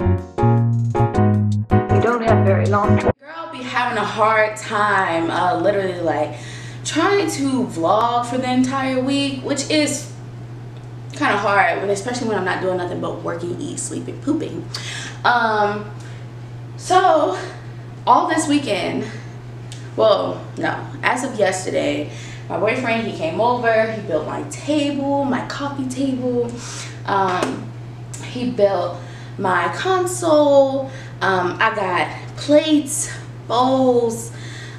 We don't have very long Girl be having a hard time, uh, literally like trying to vlog for the entire week, which is kind of hard, when especially when I'm not doing nothing but working, eat, sleeping, pooping. Um, so all this weekend, well, no, as of yesterday, my boyfriend he came over, he built my table, my coffee table. Um, he built my console. Um, I got plates, bowls,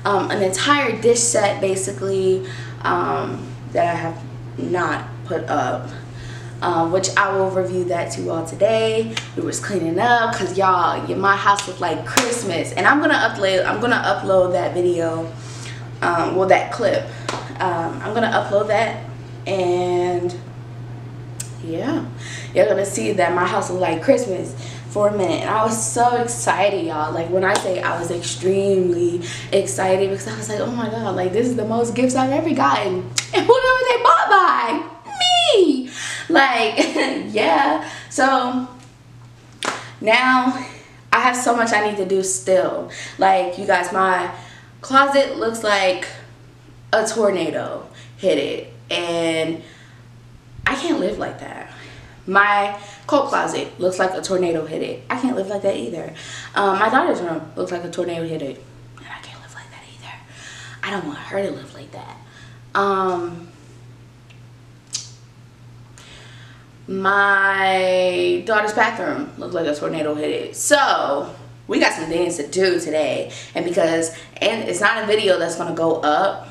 um, an entire dish set basically um, that I have not put up. Um, which I will review that to you all today. We was cleaning up because y'all, my house looked like Christmas. And I'm gonna upload, I'm gonna upload that video, um, well that clip. Um, I'm gonna upload that and yeah, you're gonna see that my house looked like Christmas for a minute. And I was so excited, y'all. Like when I say I was extremely excited because I was like, oh my God, like this is the most gifts I've ever gotten. And who were they bought by? Me! Like, yeah. So now I have so much I need to do still. Like, you guys, my closet looks like a tornado hit it. And can't live like that. My coat closet looks like a tornado hit it. I can't live like that either. Um, my daughter's room looks like a tornado hit it. And I can't live like that either. I don't want her to live like that. Um, my daughter's bathroom looked like a tornado hit it. So we got some things to do today. And because, and it's not a video that's gonna go up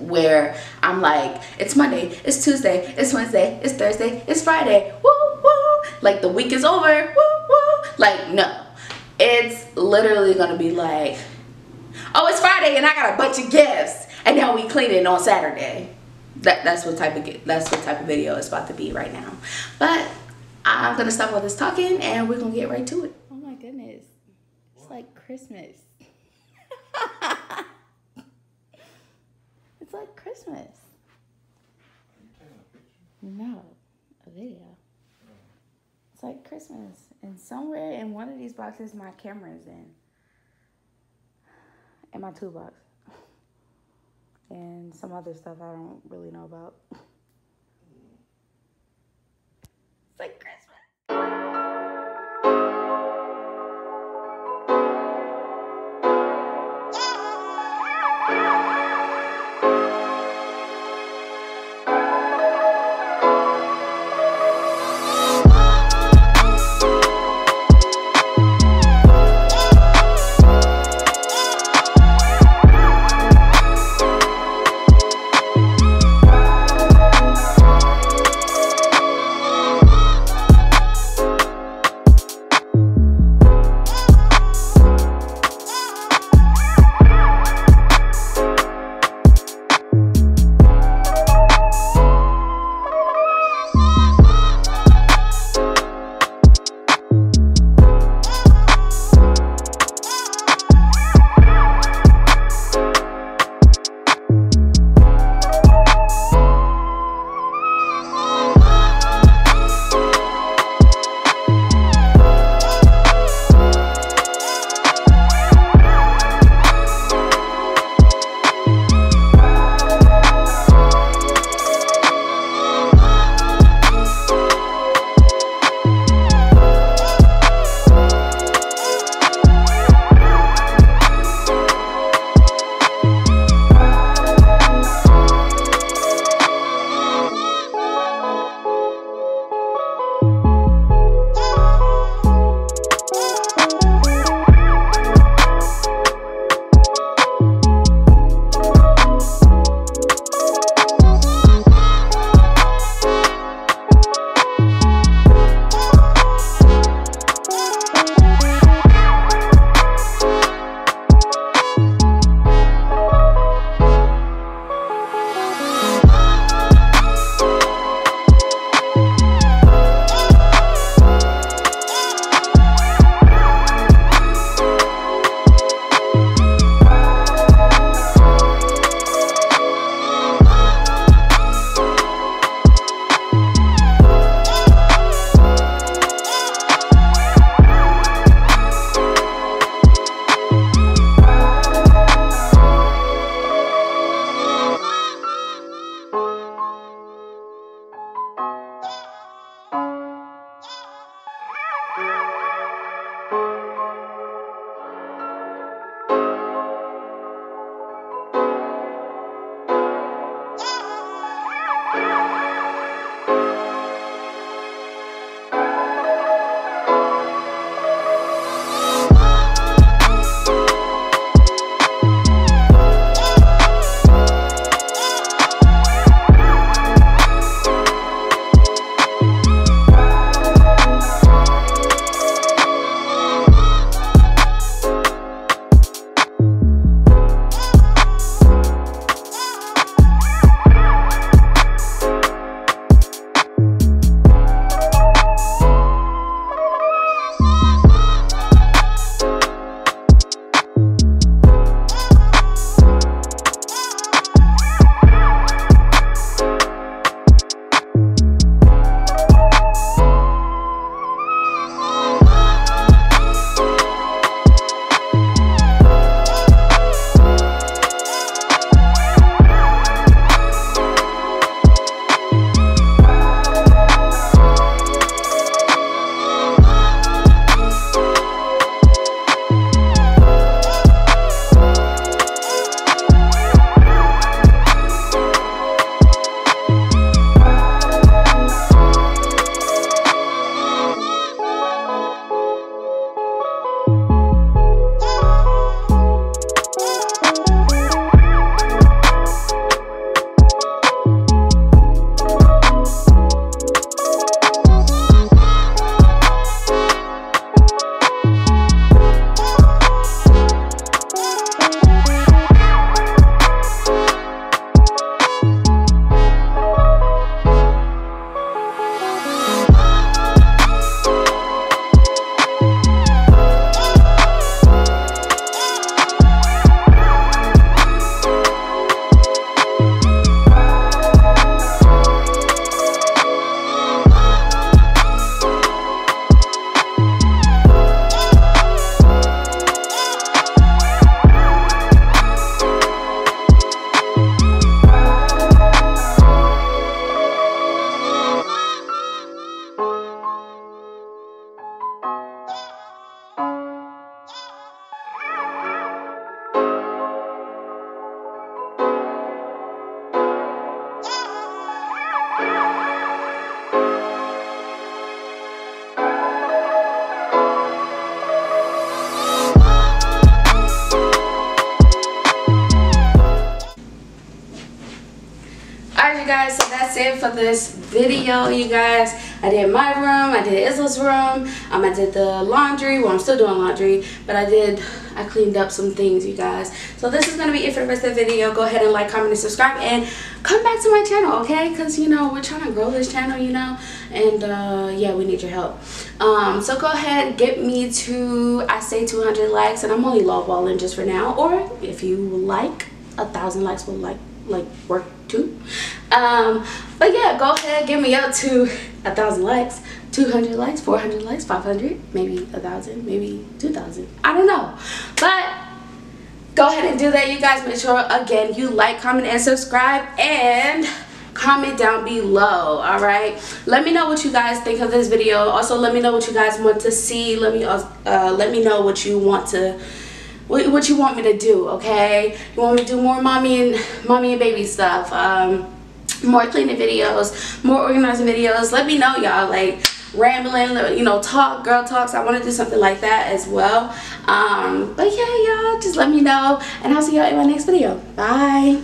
where I'm like, it's Monday, it's Tuesday, it's Wednesday, it's Thursday, it's Friday, woo woo, like the week is over, woo woo. Like, no. It's literally gonna be like, oh, it's Friday and I got a bunch of gifts, and now we clean it on Saturday. That that's what type of that's what type of video it's about to be right now. But I'm gonna stop all this talking and we're gonna get right to it. Oh my goodness, it's like Christmas. It's like Christmas. No, a video. It's like Christmas. And somewhere in one of these boxes, my camera is in. And my toolbox. And some other stuff I don't really know about. Guys so that's it for this video you guys. I did my room i did isla's room um i did the laundry. Well i'm still doing laundry but i did i cleaned up some things you guys. So this is gonna be it for the rest of the video. Go ahead and like comment and subscribe and come back to my channel okay? Because you know we're trying to grow this channel you know? And uh yeah we need your help. Um so go ahead get me to i say 200 likes and i'm only lowballing just for now or if you like a thousand likes will like like work too. Um but yeah go ahead get me up to a thousand likes. 200 likes 400 likes 500 maybe a thousand maybe 2000 i don't know. But go ahead and do that you guys. Make sure again you like comment and subscribe and comment down below all right? Let me know what you guys think of this video. Also let me know what you guys want to see. Let me uh, let me know what you want to what, you want me to do okay? You want me to do more mommy and mommy and baby stuff um more cleaning videos more organizing videos? Let me know y'all like rambling you know talk girl talks. I want to do something like that as well. Um but yeah y'all just let me know and i'll see y'all in my next video. Bye